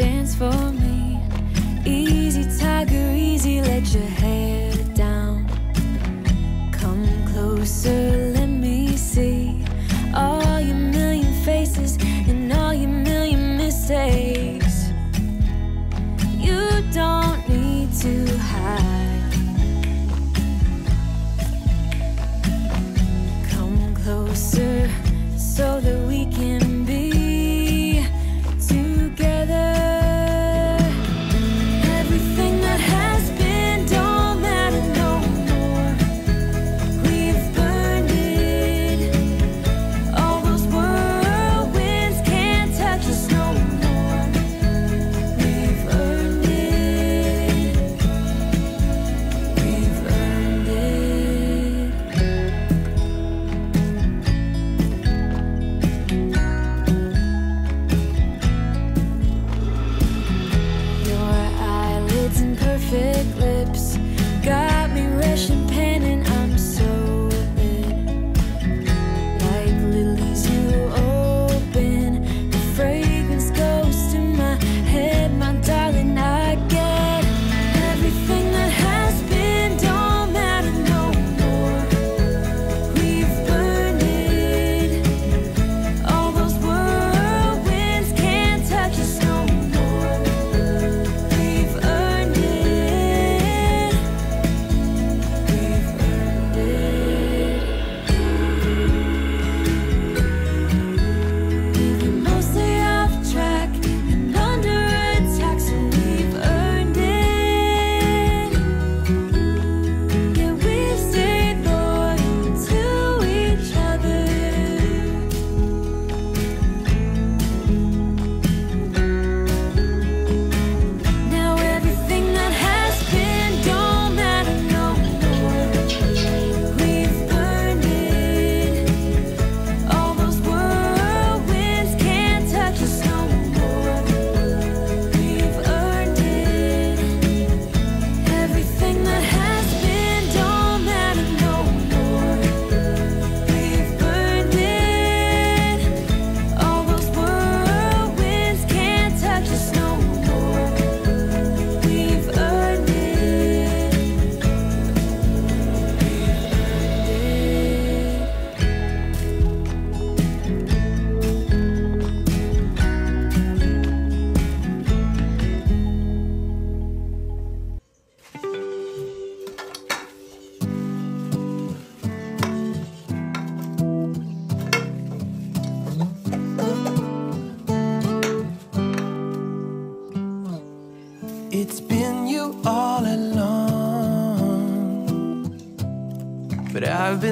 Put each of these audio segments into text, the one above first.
dance for me.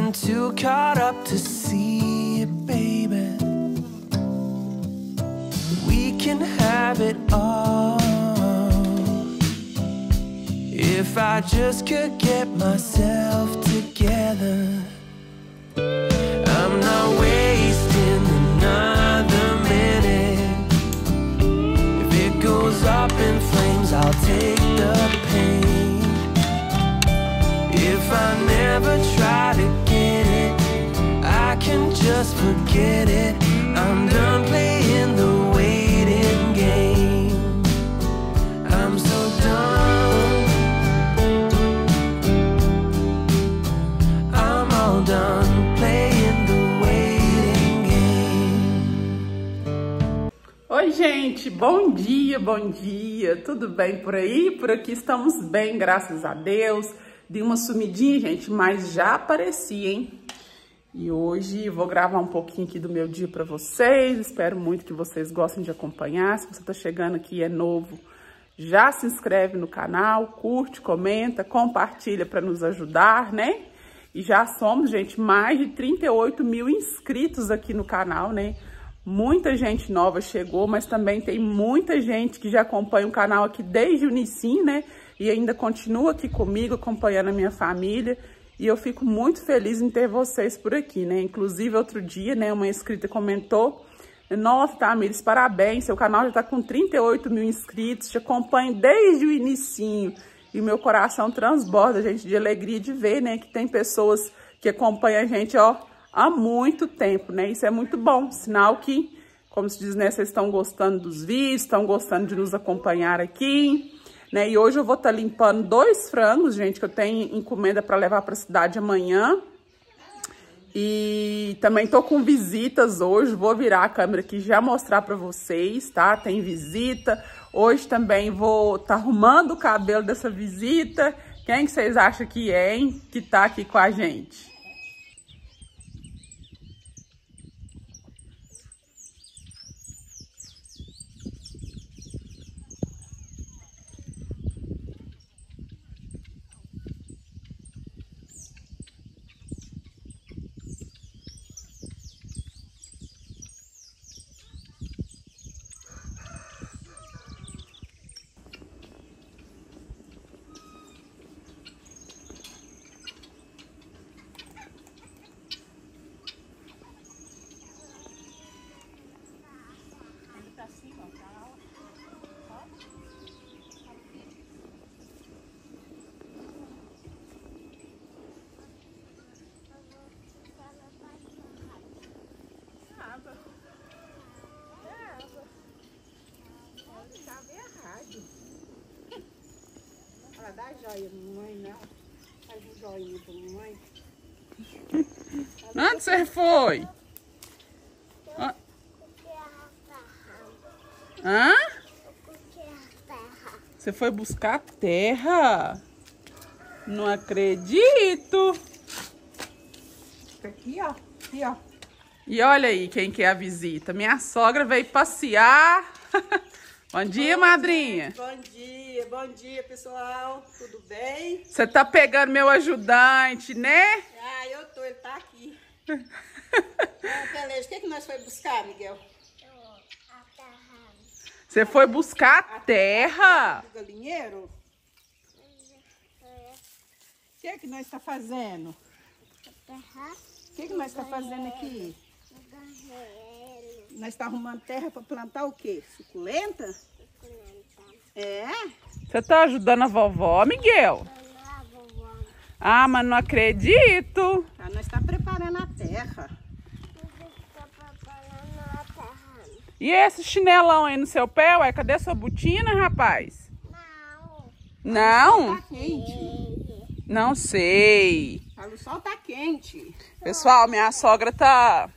Been too caught up to see it, baby. We can have it all. If I just could get myself together. I'm not wasting another minute. If it goes up in flames, I'll take the pain. If I never try to just forget it. I'm done playing the waiting game. I'm so done. I'm all done playing the waiting game. Oi, gente, bom dia, bom dia. Tudo bem por aí? Por aqui estamos bem, graças a Deus. Dei uma sumidinha, gente, mas já apareci, hein? E hoje vou gravar um pouquinho aqui do meu dia para vocês. Espero muito que vocês gostem de acompanhar. Se você tá chegando aqui e é novo, já se inscreve no canal, curte, comenta, compartilha para nos ajudar, né? E já somos, gente, mais de 38 mil inscritos aqui no canal, né? Muita gente nova chegou, mas também tem muita gente que já acompanha o canal aqui desde o início, né? E ainda continua aqui comigo, acompanhando a minha família. E eu fico muito feliz em ter vocês por aqui, né? Inclusive, outro dia, né, uma inscrita comentou... Nossa, Tamires, parabéns, seu canal já tá com 38 mil inscritos, te acompanho desde o inicinho. E meu coração transborda, gente, de alegria de ver, né, que tem pessoas que acompanham a gente, ó, há muito tempo, né? Isso é muito bom, sinal que Como se diz, né? Vocês estão gostando dos vídeos, estão gostando de nos acompanhar aqui. Né? E hoje eu vou estar limpando dois frangos, gente, que eu tenho encomenda para levar para a cidade amanhã. E também tô com visitas hoje, vou virar a câmera aqui já mostrar para vocês, tá? Tem visita. Hoje também vou estar tá arrumando o cabelo dessa visita. Quem que vocês acham que é, hein? Que tá aqui com a gente? Ela dá joia, mamãe, não. Faz um joinha pra mamãe. Onde você foi? Hã? Hã? Você foi buscar terra? Não acredito. Fica aqui, ó. Aqui, ó. E olha aí quem que é a visita. Minha sogra veio passear. Bom dia, madrinha. Bom dia, bom dia, pessoal. Tudo bem? Você tá pegando meu ajudante, né? Ah, eu tô, ele tá aqui. o que, que nós foi buscar, Miguel? Você foi buscar terra? Do galinheiro? O que que nós está fazendo? O que que nós está fazendo aqui? Nós está arrumando terra para plantar o quê? Suculenta? É? Você tá ajudando a vovó, Miguel? Ah, mas não acredito. Ah, nós está preparando a terra. E esse chinelão aí no seu pé, ué? Cadê sua botina, rapaz? Não? Tá quente. Não sei. O sol tá quente. Pessoal, minha sogra tá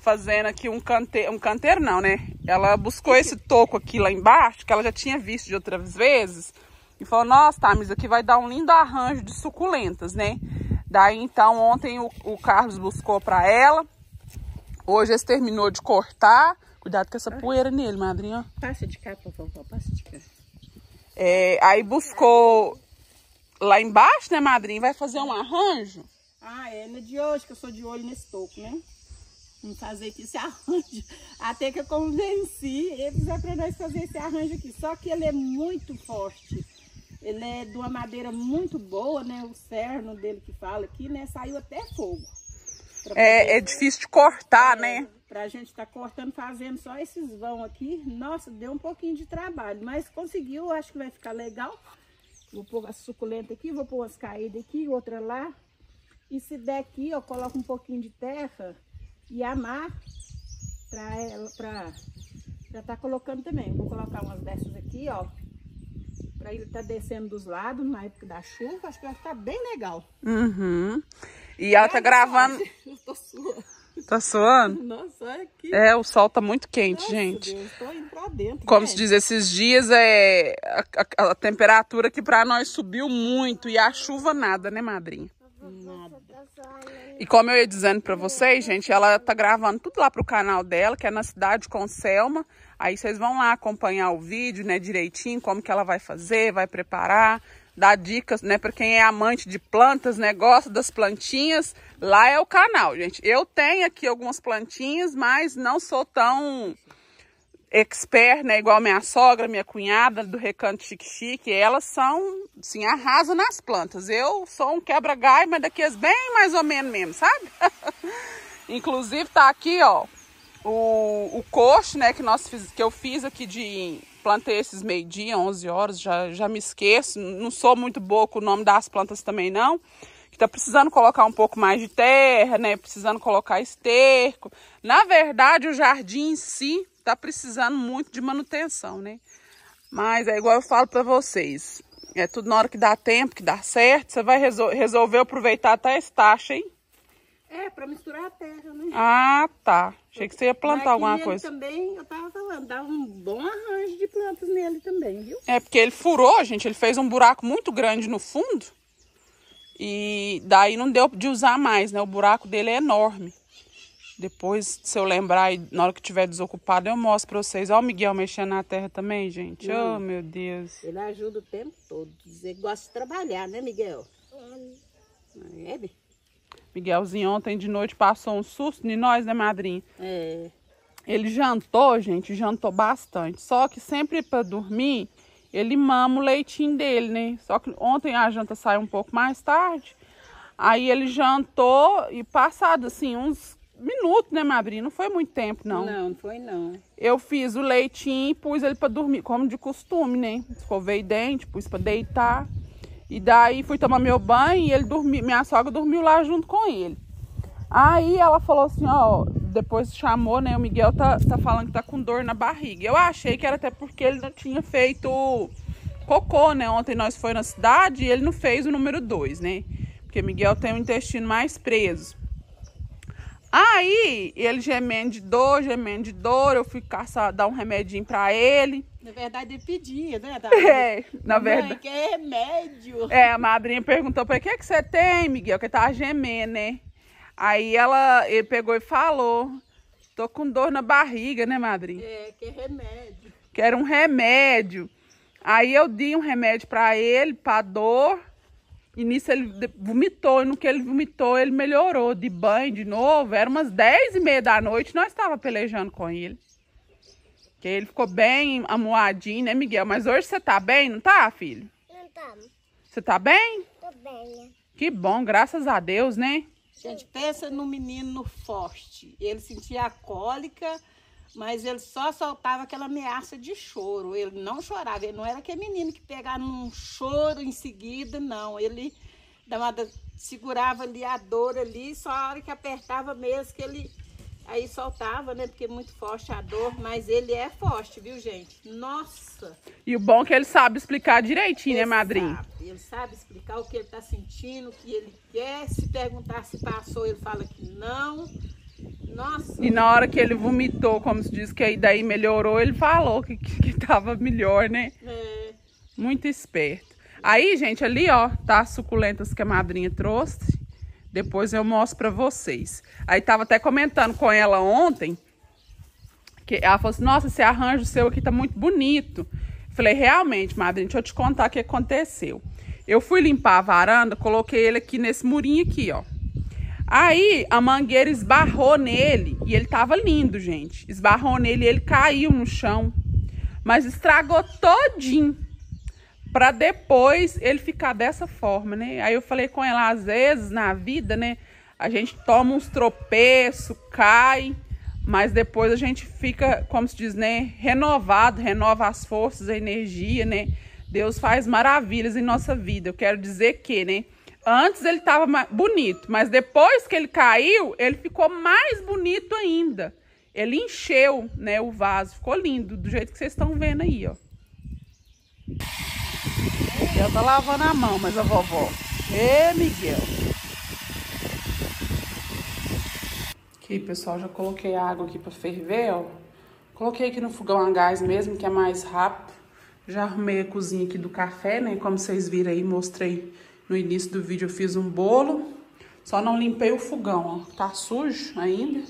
fazendo aqui um canteiro, um canteiro não, né? Ela buscou esse toco aqui lá embaixo, que ela já tinha visto de outras vezes, e falou, nossa, Tamis, aqui vai dar um lindo arranjo de suculentas, né? Daí, então, ontem o, o Carlos buscou pra ela, hoje esse terminou de cortar, cuidado com essa poeira nele, madrinha. Passa de cá, por favor, passa de cá. É, aí buscou lá embaixo, né, madrinha, vai fazer um arranjo. Ah, é, não é de hoje que eu sou de olho nesse toco, né? Vamos fazer aqui esse arranjo. Até que eu convenci eles é para nós fazer esse arranjo aqui. Só que ele é muito forte. Ele é de uma madeira muito boa, né? O cerno dele que fala aqui, né? Saiu até fogo. É, poder- é difícil de cortar, né? Pra gente estar cortando, fazendo só esses vão aqui. Nossa, deu um pouquinho de trabalho. Mas conseguiu, acho que vai ficar legal. Vou pôr a suculenta aqui, vou pôr umas caídas aqui, outra lá. E se der aqui, eu coloco um pouquinho de terra e amar pra ela, pra já tá colocando também. Vou colocar umas dessas aqui, ó. Pra ele tá descendo dos lados na época da chuva. Acho que vai ficar bem legal. Uhum. E ela tá gravando... Eu tô suando. Tá suando? Nossa, olha aqui. É, o sol tá muito quente, Nossa, gente. Deus, tô indo pra dentro. Como né? se diz, esses dias é a, a- a temperatura aqui pra nós subiu muito e a chuva nada, né, madrinha? E como eu ia dizendo pra vocês, gente, ela tá gravando tudo lá pro canal dela, que é na cidade com Selma. Aí vocês vão lá acompanhar o vídeo, né, direitinho, como que ela vai fazer, vai preparar, dar dicas, né, pra quem é amante de plantas, né, gosta das plantinhas. Lá é o canal, gente. Eu tenho aqui algumas plantinhas, mas não sou tão expert, né? Igual minha sogra, minha cunhada do Recanto Chique Chique, elas são, assim, arrasam nas plantas. Eu sou um quebra-galho, mas daqueles bem mais ou menos mesmo, sabe? Inclusive tá aqui, ó, o, o coxo, né, que, nós fiz, que eu fiz aqui de... Plantei esses meio-dia, 11 horas, já, já me esqueço. Não sou muito boa com o nome das plantas também, não. que tá precisando colocar um pouco mais de terra, né? Precisando colocar esterco. Na verdade, o jardim em si tá precisando muito de manutenção, né? Mas é igual eu falo para vocês. É tudo na hora que dá tempo, que dá certo. Você vai resol resolver aproveitar até esse taxa, hein? É, pra misturar a terra, né? Ah, tá. Achei que você ia plantar alguma coisa. também, eu tava falando, dá um bom arranjo de plantas nele também, viu? É, porque ele furou, gente. Ele fez um buraco muito grande no fundo. E daí não deu de usar mais, né? O buraco dele é enorme. Depois, se eu lembrar, e na hora que tiver desocupado, eu mostro pra vocês. Ó o Miguel mexendo na terra também, gente. Oh, meu Deus. Ele ajuda o tempo todo. Que gosta de trabalhar, né, Miguel? É, Bi? Miguelzinho ontem de noite passou um susto em nós, né, madrinha? É. Ele jantou, gente, jantou bastante. Só que sempre para dormir, ele mama o leitinho dele, né? Só que ontem a janta saiu um pouco mais tarde. Aí ele jantou e passado assim uns minutos, né, madrinha? Não foi muito tempo, não. Não, não foi não. Eu fiz o leitinho e pus ele para dormir, como de costume, né? Escovei dente, pus para deitar. E daí fui tomar meu banho e ele dormiu, minha sogra dormiu lá junto com ele. Aí ela falou assim, ó, depois chamou, né? O Miguel tá, tá falando que tá com dor na barriga. Eu achei que era até porque ele não tinha feito cocô, né? Ontem nós foi na cidade e ele não fez o número 2, né? Porque Miguel tem o intestino mais preso. Aí, ele gemendo de dor, gemendo de dor, eu fui caçar, dar um remedinho pra ele. Na verdade, ele pedia, né? Da... É, na Mãe, verdade. que é remédio. É, a madrinha perguntou pra ele, o que, que você tem, Miguel? Que tava gemendo, né? Aí ela, ele pegou e falou, tô com dor na barriga, né, madrinha? É, que é remédio. Que era um remédio. Aí eu dei um remédio pra ele, pra dor. E nisso ele vomitou. E no que ele vomitou, ele melhorou de banho de novo. Era umas 10 e meia da noite, nós estava pelejando com ele. Que ele ficou bem amuadinho, né, Miguel? Mas hoje você tá bem, não tá, filho? Não tá, Você tá bem? tô bem? Que bom, graças a Deus, né? Gente, pensa no menino forte. Ele sentia a cólica, mas ele só soltava aquela ameaça de choro. Ele não chorava. Ele não era aquele menino que pegava num choro em seguida, não. Ele segurava ali a dor ali, só a hora que apertava mesmo que ele aí soltava, né? Porque é muito forte a dor, mas ele é forte, viu, gente? Nossa! E o bom é que ele sabe explicar direitinho, né, Ele madrinha? sabe, ele sabe explicar o que ele está sentindo, o que ele quer. Se perguntar se passou, ele fala que não. Nossa, E na hora que ele vomitou, como se diz que aí daí melhorou, ele falou que, que, que tava melhor, né? é, Muito esperto. Aí, gente, ali, ó, tá as suculentas que a madrinha trouxe. Depois eu mostro pra vocês. Aí tava até comentando com ela ontem, que ela falou assim, nossa, esse arranjo seu aqui tá muito bonito. Falei, realmente, madrinha, deixa eu te contar o que aconteceu. Eu fui limpar a varanda, coloquei ele aqui nesse murinho aqui, ó. Aí a mangueira esbarrou nele e ele tava lindo, gente. Esbarrou nele e ele caiu no chão. Mas estragou todinho. Pra depois ele ficar dessa forma, né? Aí eu falei com ela, às vezes na vida, né? A gente toma uns tropeços, cai, mas depois a gente fica, como se diz, né? Renovado, renova as forças, a energia, né? Deus faz maravilhas em nossa vida. Eu quero dizer que, né? Antes ele estava bonito, mas depois que ele caiu, ele ficou mais bonito ainda. Ele encheu, né, o vaso, ficou lindo, do jeito que vocês estão vendo aí, ó. Miguel tá lavando a mão, mas a vovó. Ê, Miguel. Aqui, pessoal, já coloquei a água aqui pra ferver, ó. Coloquei aqui no fogão a gás mesmo, que é mais rápido. Já arrumei a cozinha aqui do café, né? Como vocês viram aí, mostrei no início do vídeo, eu fiz um bolo. Só não limpei o fogão, ó. Tá sujo ainda.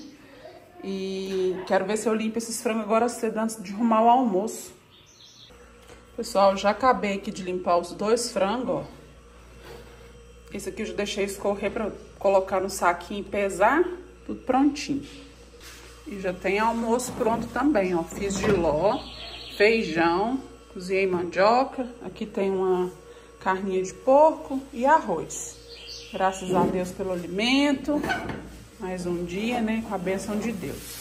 E quero ver se eu limpo esses frangos agora cedo, antes de arrumar o almoço. Pessoal, já acabei aqui de limpar os dois frangos, ó. Esse aqui eu já deixei escorrer pra colocar no saquinho e pesar. Tudo prontinho. E já tem almoço pronto também, ó. Fiz giló, feijão, cozinhei mandioca. Aqui tem uma carninha de porco e arroz. Graças a Deus pelo alimento. Mais um dia, né? Com a bênção de Deus.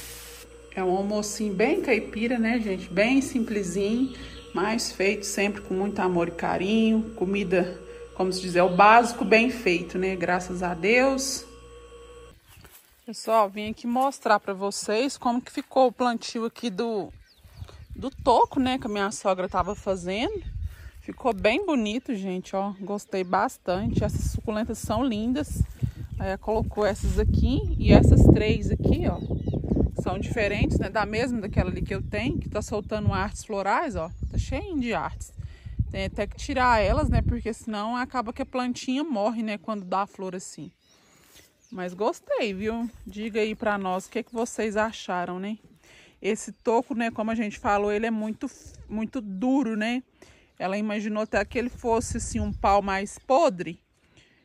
É um almocinho bem caipira, né, gente? Bem simplesinho, mas feito sempre com muito amor e carinho. Comida, como se diz, é o básico bem feito, né? Graças a Deus. Pessoal, vim aqui mostrar para vocês como que ficou o plantio aqui do, do toco, né? Que a minha sogra tava fazendo. Ficou bem bonito, gente, ó. Gostei bastante. Essas suculentas são lindas. Aí colocou essas aqui e essas três aqui, ó. São diferentes, né? Da mesma daquela ali que eu tenho, que tá soltando artes florais, ó. Tá cheio de artes. Tem até que tirar elas, né? Porque senão acaba que a plantinha morre, né? Quando dá flor assim. Mas gostei, viu? Diga aí pra nós o que, que vocês acharam, né? Esse toco, né? Como a gente falou, ele é muito, muito duro, né? Ela imaginou até que ele fosse assim um pau mais podre,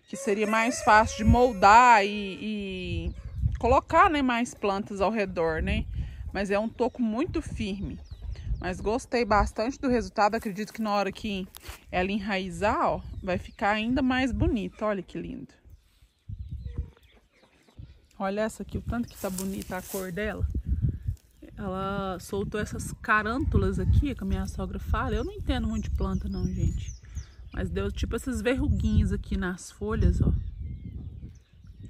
que seria mais fácil de moldar e, e colocar, né, mais plantas ao redor, né? Mas é um toco muito firme. Mas gostei bastante do resultado. Acredito que na hora que ela enraizar, ó, vai ficar ainda mais bonita. Olha que lindo. Olha essa aqui, o tanto que tá bonita a cor dela. Ela soltou essas carântulas aqui, que a minha sogra fala. Eu não entendo muito de planta não, gente. Mas deu tipo essas verruguinhas aqui nas folhas, ó.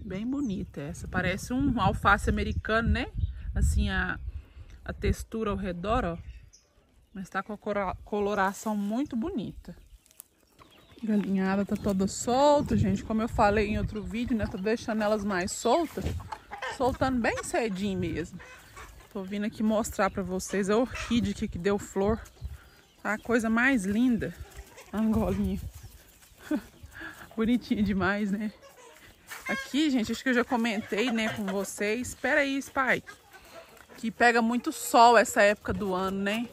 Bem bonita essa. Parece um alface americano, né? Assim, a, a textura ao redor, ó. Mas tá com a coloração muito bonita. Galinhada tá toda solta, gente. Como eu falei em outro vídeo, né? Tô deixando elas mais soltas. Soltando bem cedinho mesmo. Tô vindo aqui mostrar pra vocês a orquídea aqui que deu flor. Tá a coisa mais linda. Angolinha. Bonitinha demais, né? Aqui, gente, acho que eu já comentei, né, com vocês. Espera aí, Spike. Que pega muito sol essa época do ano, né?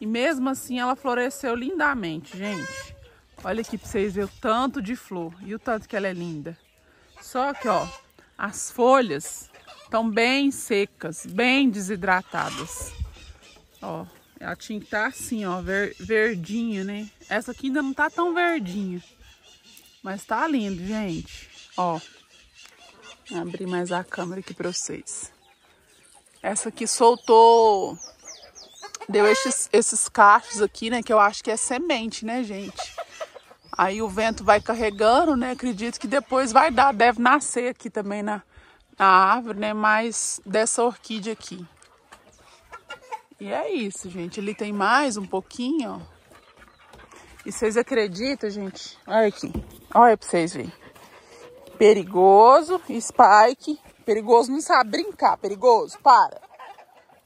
E mesmo assim ela floresceu lindamente, gente. Olha aqui pra vocês verem o tanto de flor e o tanto que ela é linda. Só que, ó, as folhas estão bem secas, bem desidratadas. Ó, que estar tá assim, ó, ver, verdinha, né? Essa aqui ainda não tá tão verdinha. Mas tá lindo, gente. Ó, vou abrir mais a câmera aqui pra vocês. Essa aqui soltou deu esses, esses cachos aqui, né? Que eu acho que é semente, né, gente? Aí o vento vai carregando, né? Acredito que depois vai dar, deve nascer aqui também na, na árvore, né? Mas dessa orquídea aqui. E é isso, gente. Ele tem mais um pouquinho, ó. E vocês acreditam, gente? Olha aqui. Olha pra vocês verem. Perigoso, Spike. Perigoso não sabe brincar. Perigoso, para.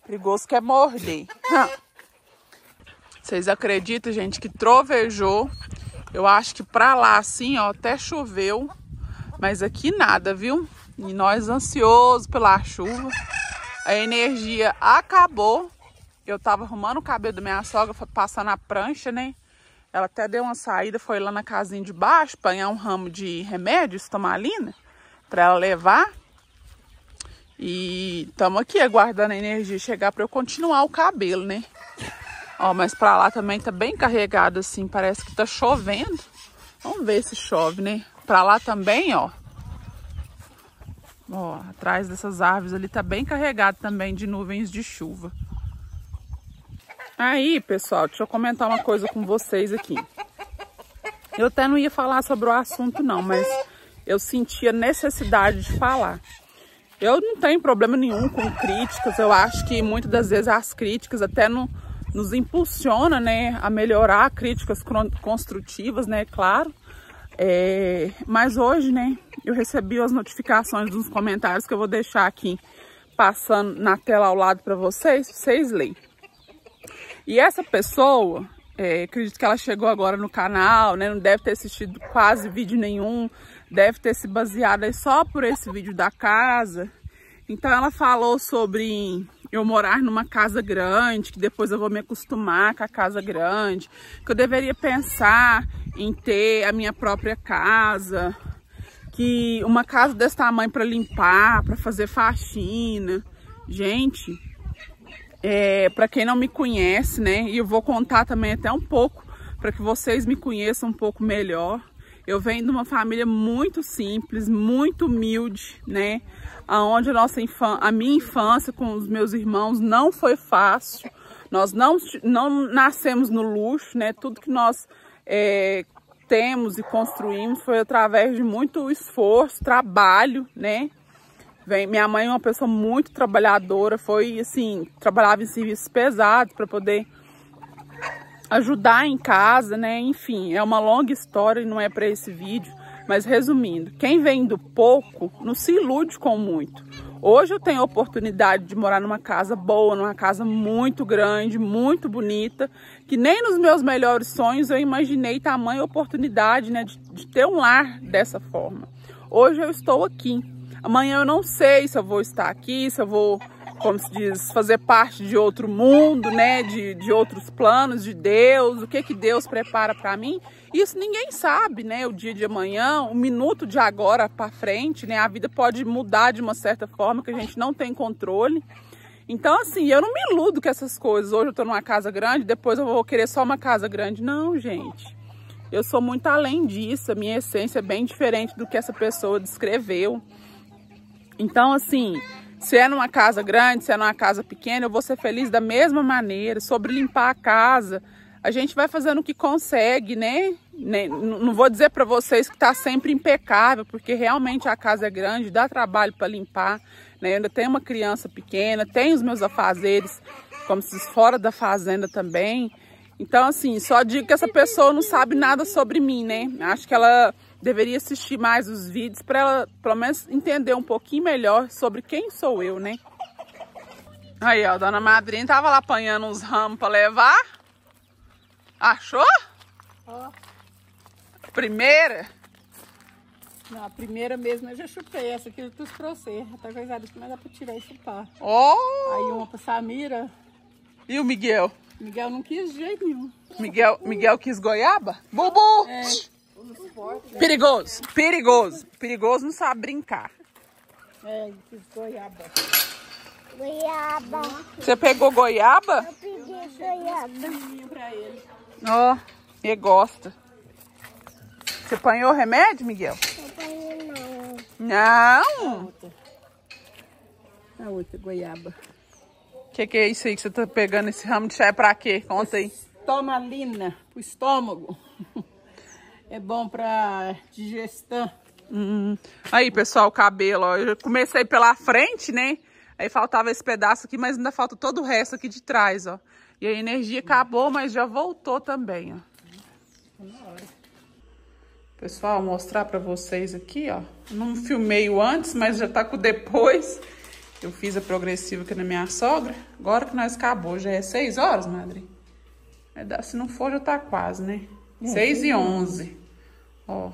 Perigoso quer morder. Vocês acreditam, gente, que trovejou. Eu acho que pra lá, assim, ó, até choveu. Mas aqui nada, viu? E nós ansiosos pela chuva. A energia acabou. Eu tava arrumando o cabelo da minha sogra, passando a prancha, né? Ela até deu uma saída, foi lá na casinha de baixo, apanhar um ramo de remédio, estomalina, pra ela levar. E estamos aqui aguardando a energia chegar para eu continuar o cabelo, né? Ó, mas para lá também tá bem carregado assim, parece que tá chovendo. Vamos ver se chove, né? Para lá também, ó. Ó, atrás dessas árvores ali tá bem carregado também de nuvens de chuva. Aí, pessoal, deixa eu comentar uma coisa com vocês aqui. Eu até não ia falar sobre o assunto não, mas eu sentia necessidade de falar. Eu não tenho problema nenhum com críticas, eu acho que muitas das vezes as críticas até no, nos impulsiona, né, a melhorar críticas construtivas, né, claro. É, mas hoje, né, eu recebi as notificações dos comentários que eu vou deixar aqui passando na tela ao lado para vocês, vocês leem. E essa pessoa, é, acredito que ela chegou agora no canal, né, não deve ter assistido quase vídeo nenhum, deve ter se baseado aí só por esse vídeo da casa. Então ela falou sobre eu morar numa casa grande, que depois eu vou me acostumar com a casa grande, que eu deveria pensar em ter a minha própria casa, que uma casa desse tamanho para limpar, para fazer faxina. Gente, é, para quem não me conhece, né, e eu vou contar também até um pouco para que vocês me conheçam um pouco melhor. Eu venho de uma família muito simples, muito humilde, né? Onde a, nossa a minha infância com os meus irmãos não foi fácil. Nós não, não nascemos no luxo, né? Tudo que nós é, temos e construímos foi através de muito esforço, trabalho, né? Vem, minha mãe é uma pessoa muito trabalhadora, foi assim, trabalhava em serviços pesados para poder ajudar em casa, né? Enfim, é uma longa história e não é para esse vídeo, mas resumindo, quem vem do pouco não se ilude com muito. Hoje eu tenho a oportunidade de morar numa casa boa, numa casa muito grande, muito bonita, que nem nos meus melhores sonhos eu imaginei tamanha oportunidade, né, de, de ter um lar dessa forma. Hoje eu estou aqui. Amanhã eu não sei se eu vou estar aqui, se eu vou como se diz, fazer parte de outro mundo, né? De, de outros planos de Deus, o que que Deus prepara para mim. Isso ninguém sabe, né? O dia de amanhã, o minuto de agora para frente, né? A vida pode mudar de uma certa forma que a gente não tem controle. Então, assim, eu não me iludo com essas coisas. Hoje eu tô numa casa grande, depois eu vou querer só uma casa grande. Não, gente. Eu sou muito além disso. A minha essência é bem diferente do que essa pessoa descreveu. Então, assim, se é numa casa grande, se é numa casa pequena, eu vou ser feliz da mesma maneira. Sobre limpar a casa, a gente vai fazendo o que consegue, né? Não vou dizer para vocês que está sempre impecável, porque realmente a casa é grande, dá trabalho para limpar. Né? Eu ainda tenho uma criança pequena, tenho os meus afazeres, como se fora da fazenda também. Então, assim, só digo que essa pessoa não sabe nada sobre mim, né? Acho que ela deveria assistir mais os vídeos para ela, pelo menos, entender um pouquinho melhor sobre quem sou eu, né? Aí, ó, a dona madrinha tava lá apanhando uns ramos para levar. Achou? Ó. Primeira? Não, a primeira mesmo eu já chupei. Essa aqui eu trouxe pra você. Tá coisada aqui, mas dá pra tirar e chupar. Ó! Aí uma pra Samira. E o Miguel? Miguel não quis de jeito nenhum. Miguel, Miguel quis goiaba? Bubu! É. Perigoso, perigoso. Perigoso não sabe brincar. É, goiaba. Goiaba. Você pegou goiaba? Eu pedi goiaba. Menino pra ele. Ó, gosta. Você apanhou remédio, Miguel? Papai não. Não. Outra. A outra goiaba. O que, que é isso aí que você tá pegando esse ramo de chá? É pra quê? Conta aí. Tomalina pro estômago. É bom pra digestão. Hum. Aí, pessoal, o cabelo, ó. Eu comecei pela frente, né? Aí faltava esse pedaço aqui, mas ainda falta todo o resto aqui de trás, ó. E a energia acabou, mas já voltou também, ó. Pessoal, mostrar pra vocês aqui, ó. Não filmei o antes, mas já tá com o depois. Eu fiz a progressiva aqui na minha sogra. Agora que nós acabou, já é 6 horas, madre. É, Se não for, já tá quase, né? 6 e 11. Ó.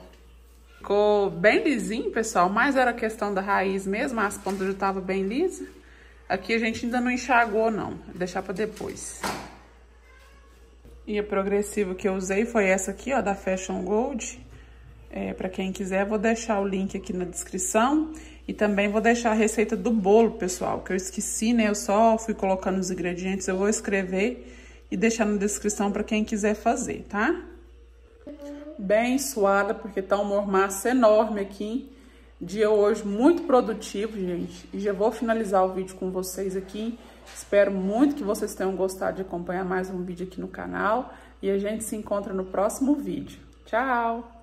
Ficou bem lisinho, pessoal. Mas era questão da raiz mesmo. As pontas já estavam bem lisas. Aqui a gente ainda não enxagou, não. Vou deixar pra depois. E a progressiva que eu usei foi essa aqui, ó, da Fashion Gold. É, para quem quiser, vou deixar o link aqui na descrição. E também vou deixar a receita do bolo, pessoal, que eu esqueci, né? Eu só fui colocando os ingredientes, eu vou escrever e deixar na descrição para quem quiser fazer, tá? Bem suada, porque tá um mormaço enorme aqui. Dia hoje muito produtivo, gente. E já vou finalizar o vídeo com vocês aqui. Espero muito que vocês tenham gostado de acompanhar mais um vídeo aqui no canal. E a gente se encontra no próximo vídeo. Tchau!